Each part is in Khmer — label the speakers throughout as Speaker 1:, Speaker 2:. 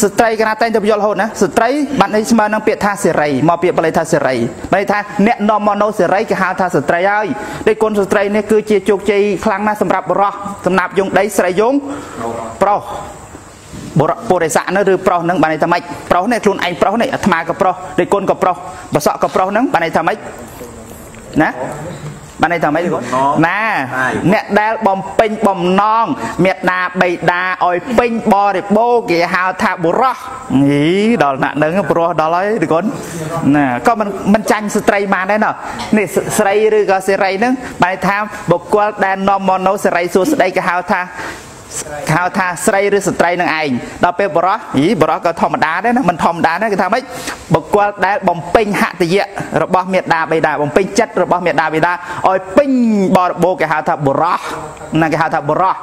Speaker 1: ស្ត្រីកណាតែងតែយល់រហូតណាស្ត្រីបាននេះស្មើនឹងពាក្យថាសេរីមកពាក្យបាលីថាសេរីបានថាអ្នកនាំមកនៅសេរីគេហៅថាស្ត្រីហើយដូចគុណស្ត្រីនេះគឺជាជោគជ័យខ្លាំងណាស់សម្រាប់បរោះសម្រាប់យងដីស្រីយងប្រុសបុរពុរិស័កនោះឬប្រុសនឹងបានន័យថាម៉េចប្រុសនេះខ្លួនឯងប្រុសនេះអាត្មាក៏ប្រុសដូចគុណក៏ប្រុសបសក់ក៏ប្រុសនឹងបានន័យថាម៉េច ណាបានន័យថាម៉េចគុណណាអ្នកដែលបំពេញបំណងមេត្តាបៃតាឲ្យពេញបរិបូរគេហៅថាបុរសហីដល់ណាក់នឹងបុរសដល់ហើយគុណណាក៏មិនមិនចាញ់ស្ត្រីបានដែរណោះនេះស្រីឬក៏សេរីនឹងបានថាបុគ្គលដែលនាំមកនៅសេរីសួស្តីគេហៅថាហៅថាស្រីឬស្ត្រីនឹងឯងដល់ពេលបរោះយីបរោះក៏ធម្មតាដែរណាមិនធម្មតាដែរគេថាម៉េចបុ គ្គលដែលបំពេញហតយៈរបស់មេដាបេដាបំពេញចិត្តរបស់មេដាបេដាឲ្យពេញបរិបូរគេហៅថាបរោះណាគេហៅថាបរោះ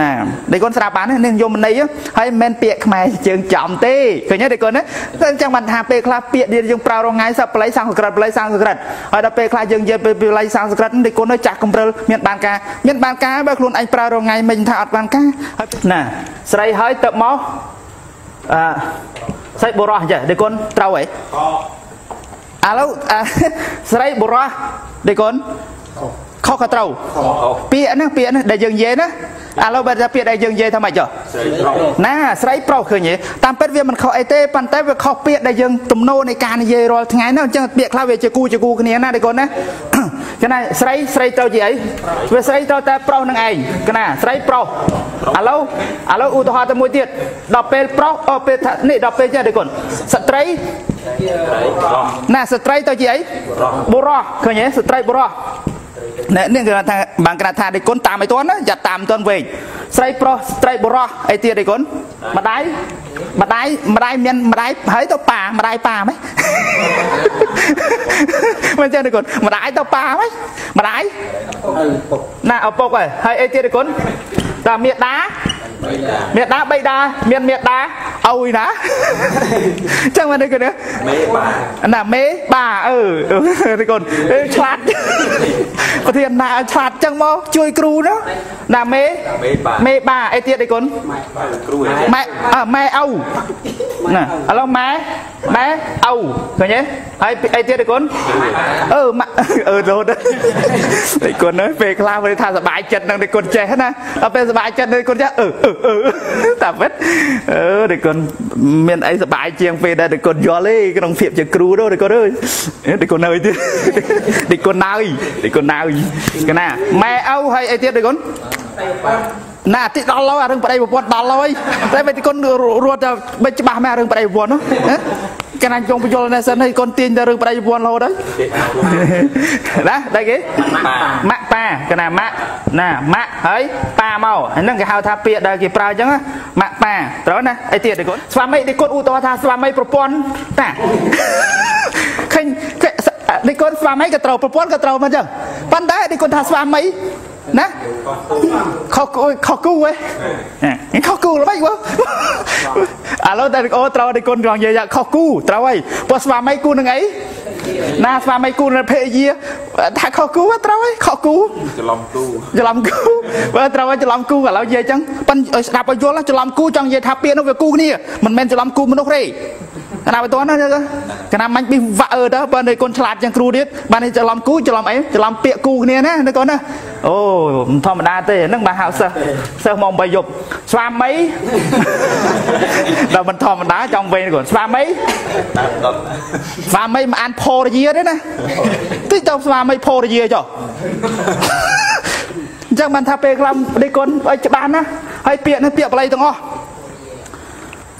Speaker 1: ណាដេកូនស្រាប់បាននេះយមន័យហើយមិនមែនពាក្យខ្មែរជើងចំទេឃើញទេដេកូនណាអញ្ចឹងបានថាពេលខ្លះពាក្យដែលយើងប្រើរងថ្ងៃសប្បល័យសំស្ក្រឹតបល័យសំស្ក្រឹតហើយដល់ពេលខ្លះយើងនិយាយពេលបល័យសំស្ក្រឹតដេកូនចាស់កំរិលមានបានការមានបានការបើខ្លួនឯងប្រើរងថ្ងៃមិញថាអត់បានការហើយណាស្រីហើយទៅមកអឺ ស្រីបុរសអញ្ចឹងដេកូនត្រូវហីឥឡូវស្រីបុរសដេកូនខុសក៏ត្រូវពាក្យហ្នឹងពាក្យហ្នឹងដែលយើងនិយាយណាឥឡូវបើថាពាក្យដែលយើងនិយាយថាម៉េចចុះណាស្រីប្រុសឃើញទេតាមពិតវាមិនខុសអីទេប៉ុន្តែវាខុសពាក្យដែលយើងទំនោរនៃការនិយាយរាល់ថ្ងៃហ្នឹងអញ្ចឹងពាក្យខ្លះវាជាគូជាគូគ្នាណាដេកូនណាកណាស្រីស្រីត្រូវជាអីវាស្រីត្រូវតែប្រុសនឹងឯងកណាស្រីប្រុស ឥឡូវឥឡូវឧទាហរណ៍ទៅមួយទៀតដល់ពេលប្រុសអូពេលនេះដល់ពេលចេះដេកូនស្ត្រីណាស្ត្រីទៅជាអីបុរសឃើញទេស្ត្រីបុរសនេះនេះគេថាបានគេថាដេគុណតាមឲ្យទាន់ណាយ៉ាត់តាមទាន់វែងស្រីប្រុសស្រីបុរសអីទៀតដេគុណម្ដាយម្ដាយម្ដាយមានម្ដាយហើយទៅប៉ាម្ដាយប៉ាហ្មងមិនចឹងដេគុណម្ដាយទៅប៉ាហ្មងម្ដាយណាឪពុកហើយហើយអីទៀតដេគុណ តាមេដាមេដាបៃតាមានមេដាអុយណាចឹងមែនទេគុណមេបាណាមេបាអឺទេគុណឆ្លាត ប្រធានណាឆ្លាតចឹងមកជួយគ្រូណាណាមេមេបាអីទៀតទេគុណគ្រូម៉ែម៉ែអ៊ូណាឥឡូវម៉ែម៉ែអ៊ូឃើញទេហើយអីទៀតទេគុណអឺម៉ាក់អឺរត់ទេគុណពេលខ្លះពេលថាសบายចិត្តនឹងទេគុណចេះណាដល់ពេលសบายចិត្តទេគុណចេះអឺអឺតាពិតអឺទេគុណមានអីសบายជាងពេលដែលទេគុណយល់ទេក្នុងភាពជាគ្រូទៅទេគុណអើយទេគុណនៅទៀតទេគុណណៅទេគុណ ណៅកណាម៉ែអ៊ូហើយអីទៀតទេគុណណាតិដល់ហើយអារឿងប្តីប្រពន្ធដល់ហើយតែបើទីគុណរត់តែមិនច្បាស់មែនរឿងប្តីប្រពន្ធនោះកណាចង់បញ្យល់នេះសិនឲ្យកូនទាញតែរឿងប្តីប្រពន្ធរហូតហើយណាដៃគេម៉ាក់ប៉ាកណាម៉ាក់ណាម៉ាក់ហើយប៉ាមកហ្នឹងគេហៅថាពាក្យដែលគេប្រើអញ្ចឹងម៉ាក់ប៉ាត្រូវណាអីទៀតទេគុណស្វាមីនេះគុណឧទាហរណ៍ថាស្វាមីប្រពន្ធតាឃើញ នេះគុណស្វាមីក៏ត្រូវប្រពន្ធក៏ត្រូវមកអញ្ចឹងប៉ុន្តែនេះគុណថាស្វាមីណាខុសគូខុសគូហ៎ខុសគូល្បិចបងឥឡូវតែអូត្រូវតែគុណរងនិយាយខុសគូត្រូវហើយពោះស្វាមីគូនឹងអីណាស្វាមីគូនៅភេយាថាខុសគូត្រូវហើយខុសគូច្រឡំគូច្រឡំគូបើត្រូវហើយច្រឡំគូឥឡូវនិយាយអញ្ចឹងប៉ិនឲ្យស្ដាប់ឲ្យយល់ច្រឡំគូចង់និយាយថាពាក្យនោះវាគូគ្នាមិនមែនច្រឡំគូមនុស្សទេកណាបើតោះណា កណាមាញ់ប៊ីវាក់អឺទៅបើនៅកូនឆ្លាតជាងគ្រូទៀតបានច្រឡំគូច្រឡំអីច្រឡំពាក្យគូគ្នាណានៅកូនណាអូមិនធម្មតាទេហ្នឹងបាទហៅសិស្សសិស្សមកបីយប់ស្វាមីដល់មិនធម្មតាចង់វិញកូនស្វាមីស្វាមីមិនអានផរយាទេណាតិចទៅស្វាមីផរយាចុះអញ្ចឹងបានថាពេលខ្លះនេះកូនឲ្យច្បាស់ណាហើយពាក្យនេះពាក្យបល័យទាំងអស់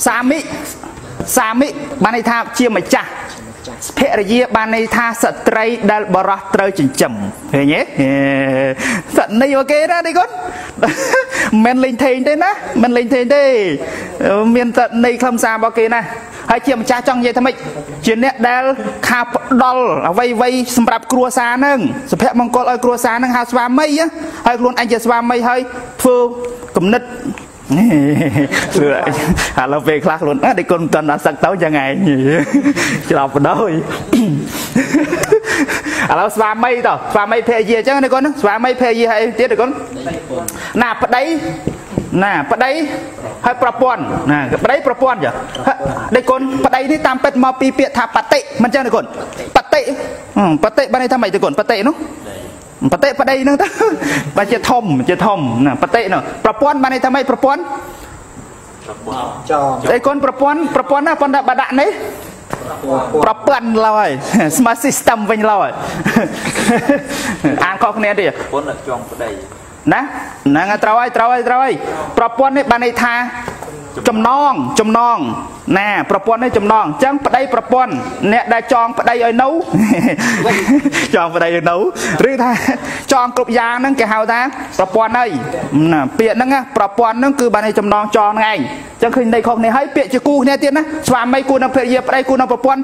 Speaker 1: សាមិសាមិបានន័យថាជាម្ចាស់ ភរិយាបានន័យថាស្ត្រីដែលបរោះត្រូវចិញ្ចឹមឃើញទេសនីអូខេណានេះគាត់មិនលេងថេងទេណាមិនលេងថេងទេ មានសនីខ្លឹមសាររបស់គេណាហើយជាម្ចាស់ចង់និយាយថាម៉េចជាអ្នកដែលខាផ្ដល់អ្វីអ្វីសម្រាប់គ្រួសារនឹងសុភមង្គលឲ្យគ្រួសារនឹងហៅស្វាមីហើយខ្លួនឯងជាស្វាមីហើយធ្វើគំនិត ព្រោះឥឡូវពេលខ្លះខ្លួនអត់ដេកគុណមិនតាន់ដល់សឹកទៅចឹងឯងច្រឡំបដោយឥឡូវស្វាមីតស្វាមីភរិយាអញ្ចឹងណាគុណស្វាមីភរិយាហើយទៀតគុណណាប្តីណាប្តីហើយប្រពន្ធណាប្តីប្រពន្ធចាដេកូនប្តីនេះតាមពិតមកពីពាក្យថាបតិមិនចឹងដេកូនបតិបតិបានន័យថាម៉េចដេកូនបតិនោះ បតិប្តីហ្នឹងទៅបើជាធំជាធំណាបតិនោះប្រពន្ធបានន័យថាម៉េចប្រពន្ធ
Speaker 2: ចង
Speaker 1: ដេកូនប្រពន្ធប្រពន្ធណាប៉ុន្តែបើដាក់នេះប្រព័ន្ធឡើយ smart system វិញឡើយអានខុសគ្នាទៀត
Speaker 3: ប្រព័ន្ធដឹកចងប្តី
Speaker 1: ណាហ្នឹងត្រូវហើយត្រូវហើយត្រូវហើយប្រព័ន្ធនេះបានន័យថា ចំណងចំណងណាប្រព័ន្ធនេះចំណងអញ្ចឹងប្តីប្រព័ន្ធអ្នកដែលចងប្តីឲ្យនៅចងប្តីឲ្យនៅឬថាចងគ្រប់យ៉ាងហ្នឹងគេហៅថាប្រព័ន្ធហើយណាពាក្យហ្នឹងប្រព័ន្ធហ្នឹងគឺបានឲ្យចំណងចងហ្នឹងឯងអញ្ចឹងឃើញន័យខុសគ្នាហើយពាក្យជាគូគ្នាទៀតណាស្វាមីគូនឹងភរិយាប្តីគូនឹងប្រព័ន្ធ